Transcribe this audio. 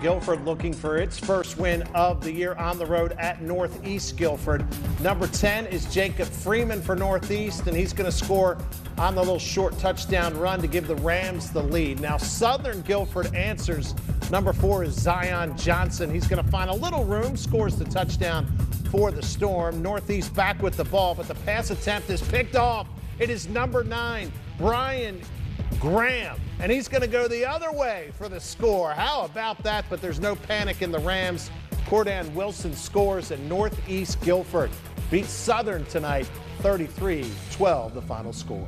Guilford looking for its first win of the year on the road at Northeast Guilford. Number 10 is Jacob Freeman for Northeast, and he's going to score on the little short touchdown run to give the Rams the lead. Now, Southern Guilford answers. Number four is Zion Johnson. He's going to find a little room, scores the touchdown for the Storm. Northeast back with the ball, but the pass attempt is picked off. It is number nine, Brian Graham. And he's going to go the other way for the score. How about that? But there's no panic in the Rams. Cordan Wilson scores and Northeast Guilford beats Southern tonight 33 12, the final score.